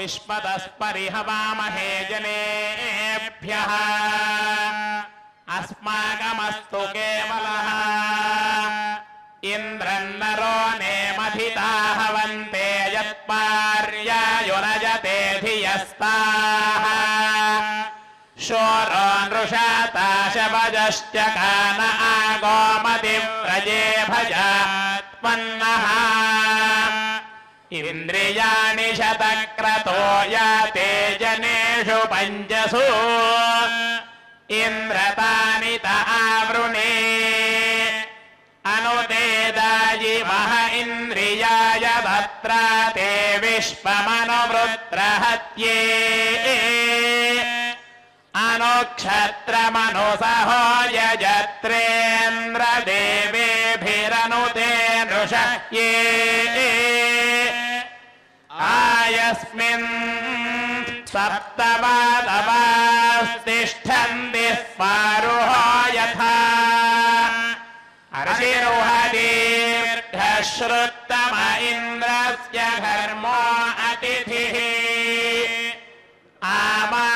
विश्वतस्परिहवामहे जनेभ्यः। अस्माकमस्तु केवलः। इन्द्रन्नरो नेमधिता हवन्ते यत्पार्यायुरजते धियस्ताः। शोरो नृषाताशवजश्च कान आगोमतिव्रजे भजात्पन्नः इन्द्रियाणि शतक्रतो याते जनेषु पञ्चसु। इन्द्रतानि त आवृणे अनुदेदायिमः इन्द्रियाय भद्रा ते विश्वमनुवृत्रहत्ये। अनुक्षत्रमनुसहो यजत्रेन्द्रदेवेभिरनुते नृषह्ये स्मारुहो यथा। अर्षिरुहदीर्घश्रुत्तम इन्द्रस्य धर्मो अतिथिः। आमादो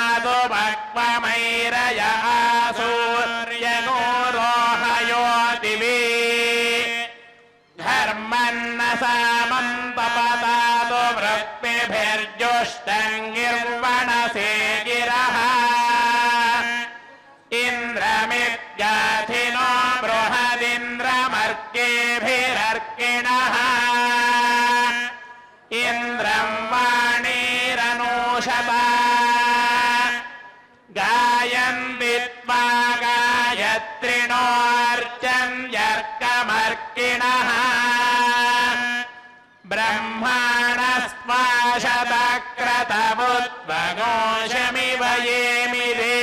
ब्रह्माणस्त्वाशतक्रतमुद्वगोषमिव येमिरे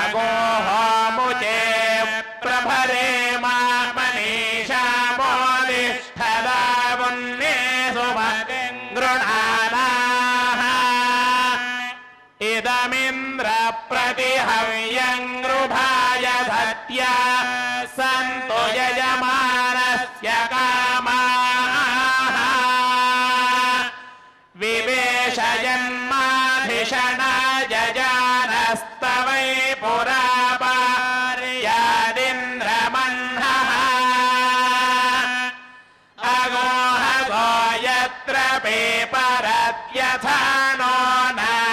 अगोहोमुचे प्रभरे मा मनीषा मोदिष्ठदा पुण्ये सुमगृणानाः इदमिन्द्र प्रतिहव्यङ्गृभाय धत्या। सन्तु यजमानस्य कामाः yatanona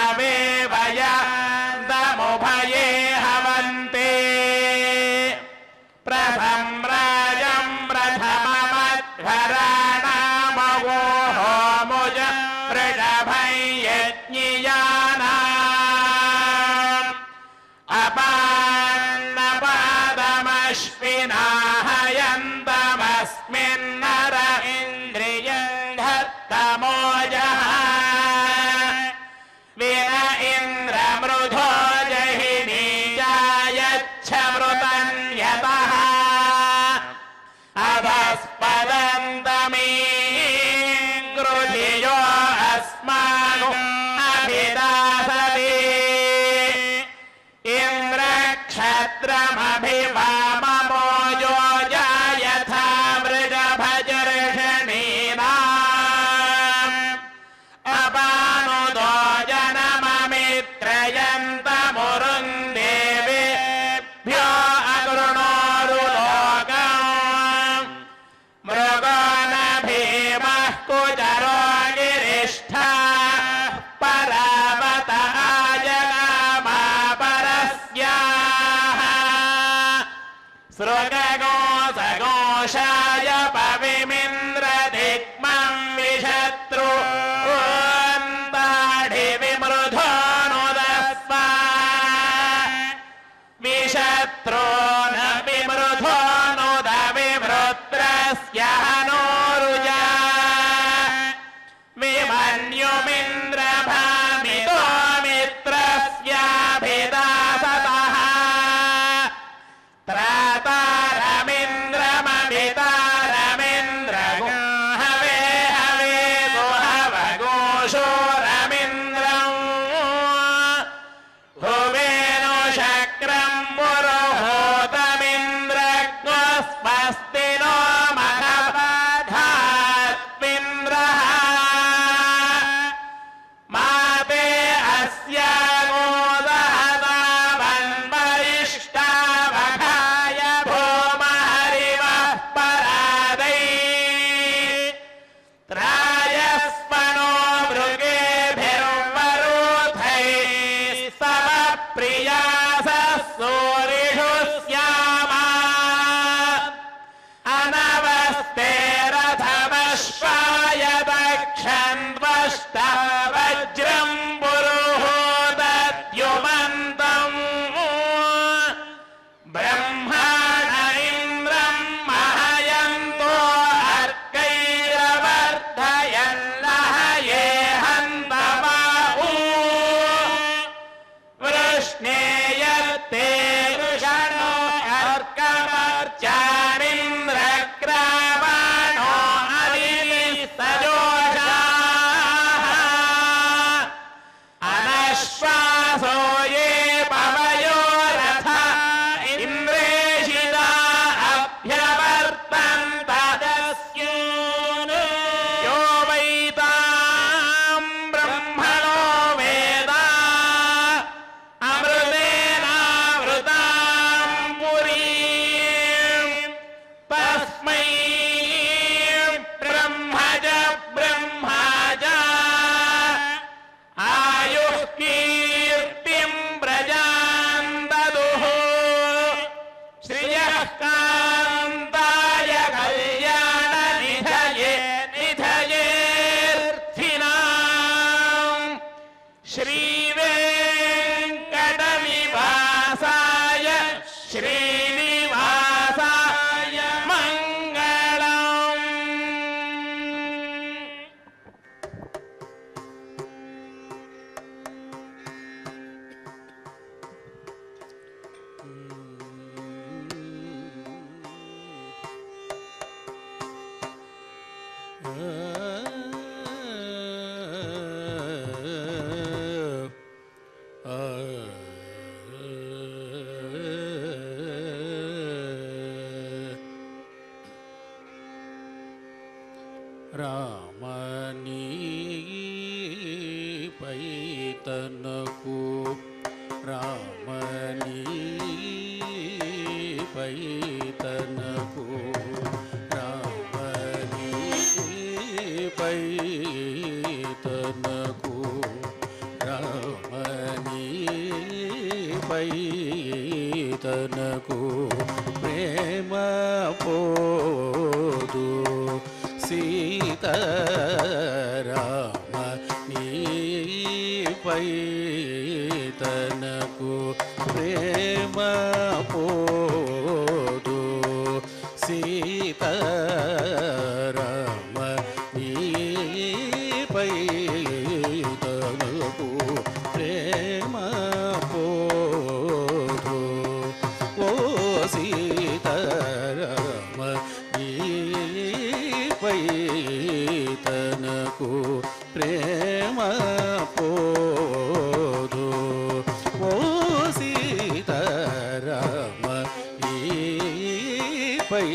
పై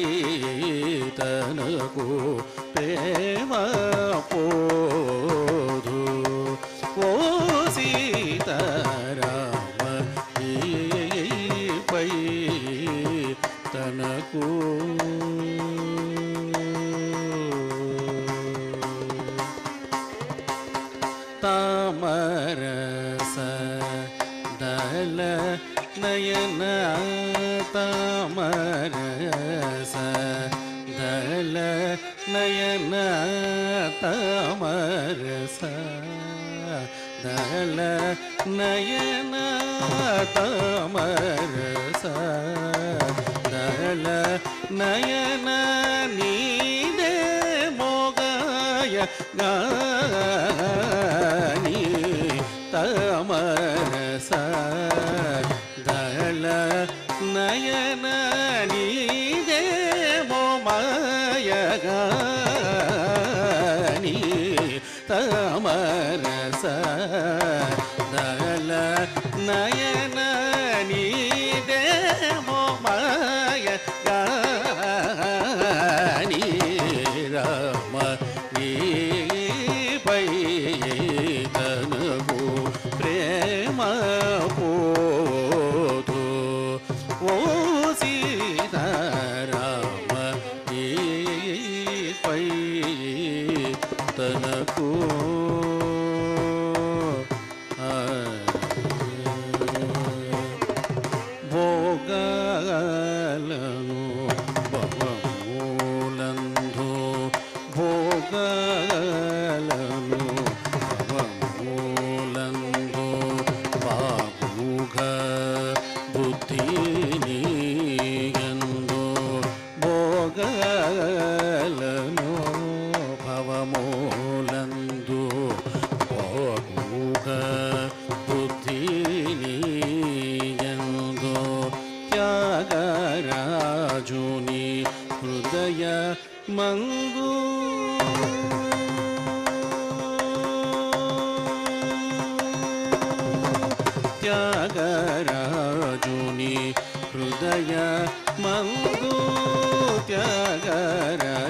తనకు ప్రేమ పోదు. ఓ సీతారామ भारत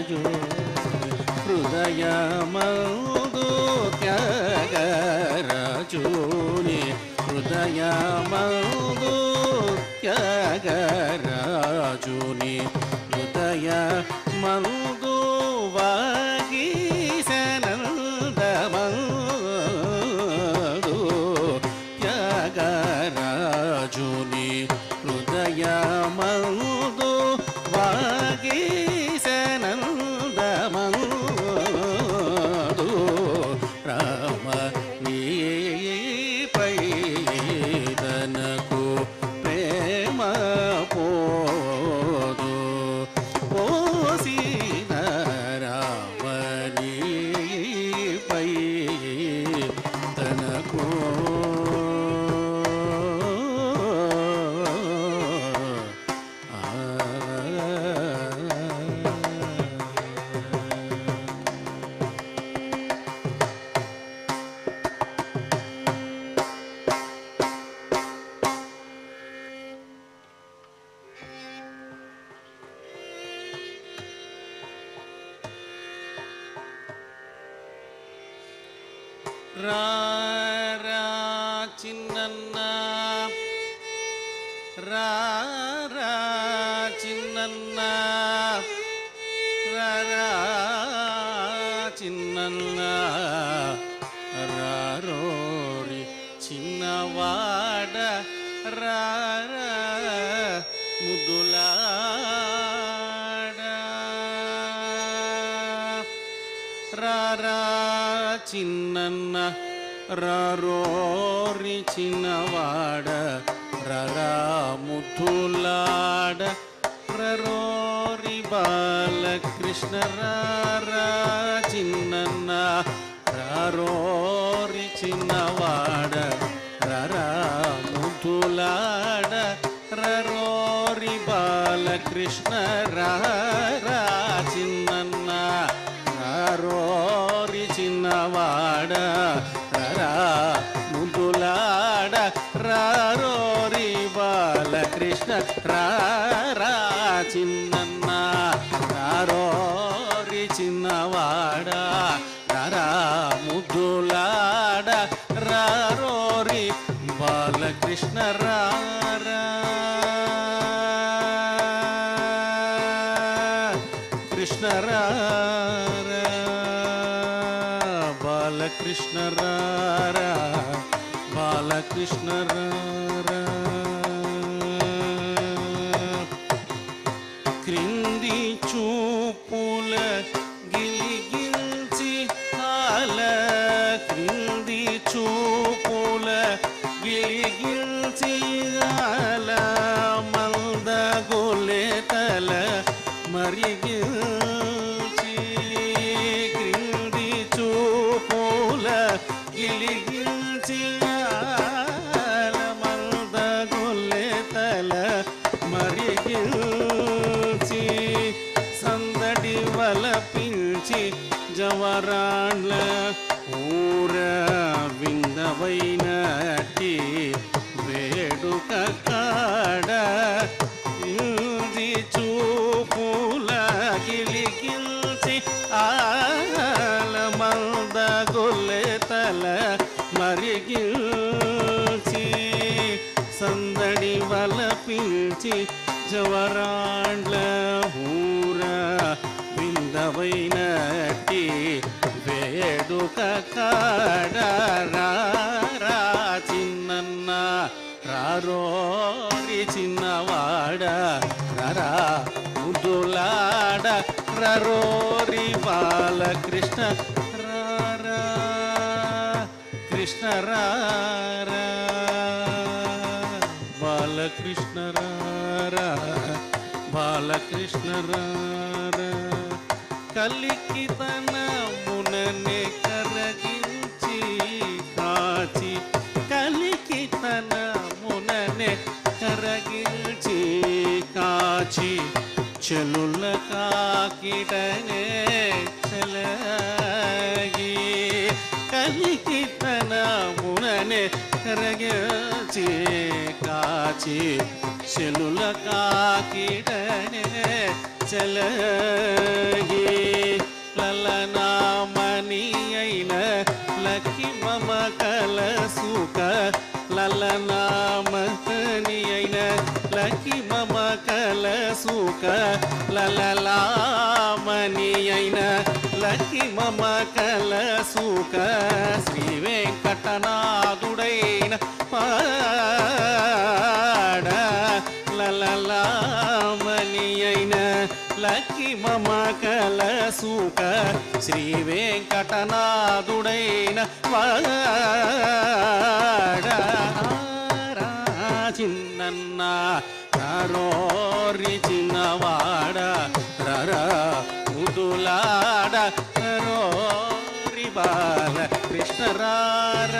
రాజు హృదయమౌదు త్యాగరాజుని హృదయమౌదు త్యాగరాజుని హృదయ మౌ राचिन् chinnanna rori chinavada rara muthulada rori balakrishna rara balakrishna rara மல మరిగిల్చి సందడి వల పిల్చి జవరాండ్ల ఊర విందవైన వేడుక కాడరా చిన్నన్న రారోరి చిన్నవాడ రరా ముదులాడ రరోరి బాలకృష్ణ कृष्ण रारा बालकृष्ण रारा बालकृष्ण रारा కలికితన ముననే కరగించి కాచి కలికితన ముననే కరగించి కాచి చెలుల కాకిటనే ಎರಗಚಿ ಕಾಚಿ ಸೆಲುಲ ಕಾಕಿಡನೆ ಚಲಗಿ ಲಲನಾಮನಿಯೈನ ಲಕ್ಕಿ ಮಮ ಕಲಸುಕ ಲಲನಾಮತನಿಯೈನ లకి మమ కల సుఖ లలలామణి అయిన లక్కి మమ కలసుక శ్రీ వెంకటనాథుడైన పాడ లలలామణి అయిన లక్కి మమ కలసుక శ్రీ వెంకటనాథుడైన వాడ చిన్న రోరి చిన్నవాడ రర ದುಲಾಡ ರೋರಿ ಬಾಲ ಕೃಷ್ಣರಾರ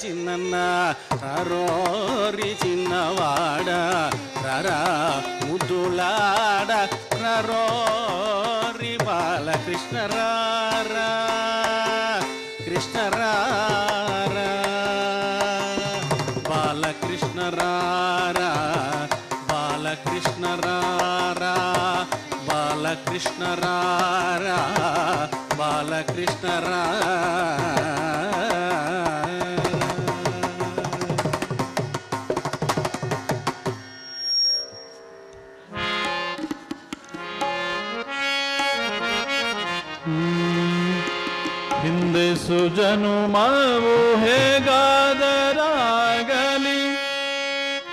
ಚಿನ್ನನ್ನ ರೋರಿ ಚಿನ್ನವಾಡ ರರ ಮುದ್ದುಲಾಡ ರೋರಿ ಬಾಲ ಕೃಷ್ಣರಾರ ಕೃಷ್ಣರಾರ బాలకృష్ణరార బాలకృష్ణరార ಹಿಂದೆ ಸುಜನು ಮಾವು ಹೇಗಾದರಾಗಲಿ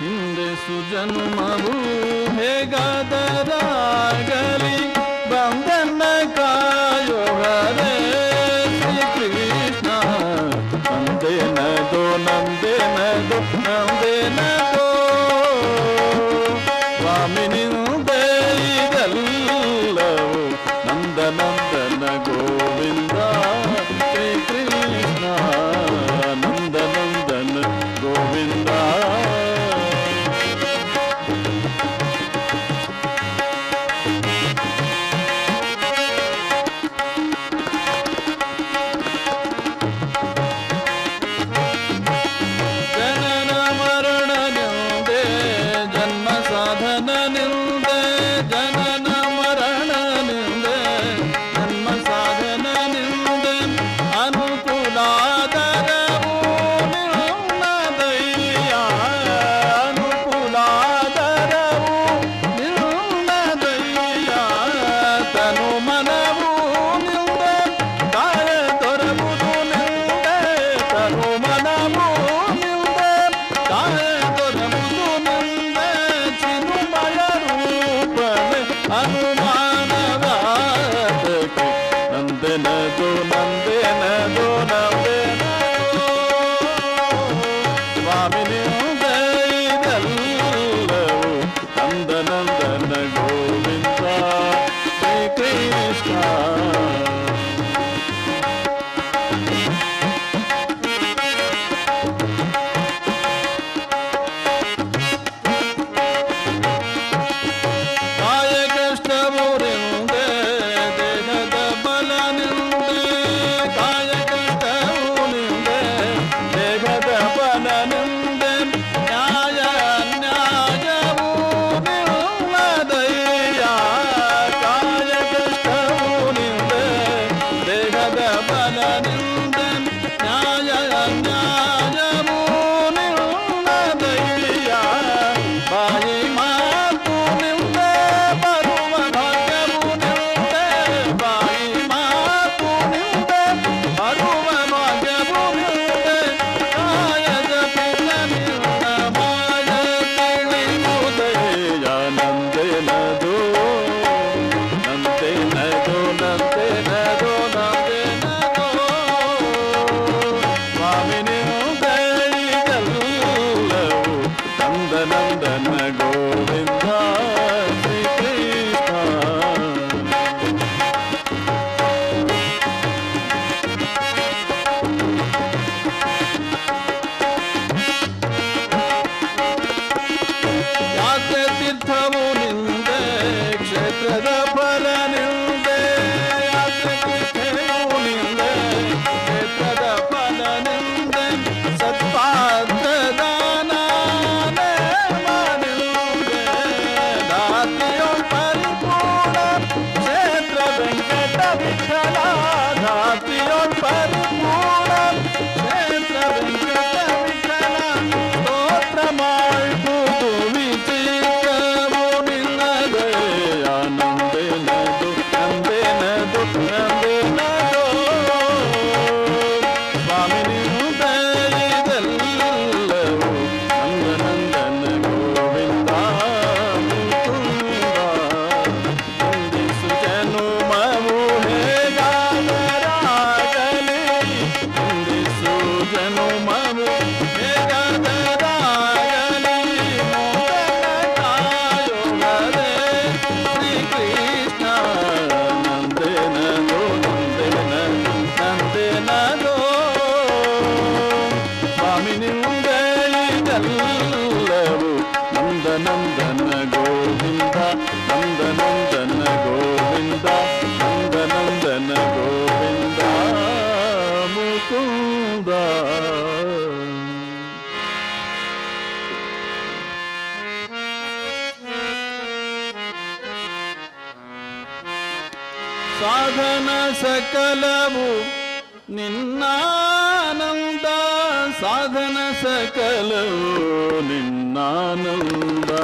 ಹಿಂದೆ ಸುಜನು ಮಾವು నిన్నానందా